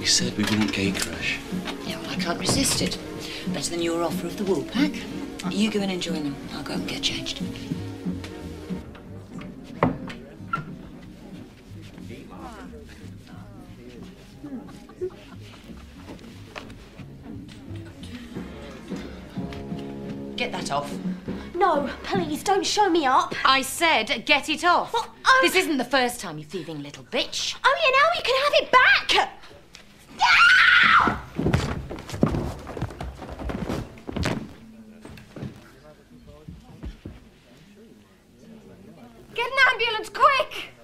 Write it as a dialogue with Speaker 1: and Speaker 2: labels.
Speaker 1: We said we wouldn't gate crash.
Speaker 2: Yeah, well, I can't resist it. Better than your offer of the Woolpack. You go and enjoy them. I'll go and get changed. Get that off.
Speaker 3: No, please don't show me up.
Speaker 4: I said get it off.
Speaker 3: Well, oh-
Speaker 4: This isn't the first time, you thieving little bitch.
Speaker 3: Oh, yeah, now you can have it back. Get an ambulance, quick!